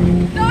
No!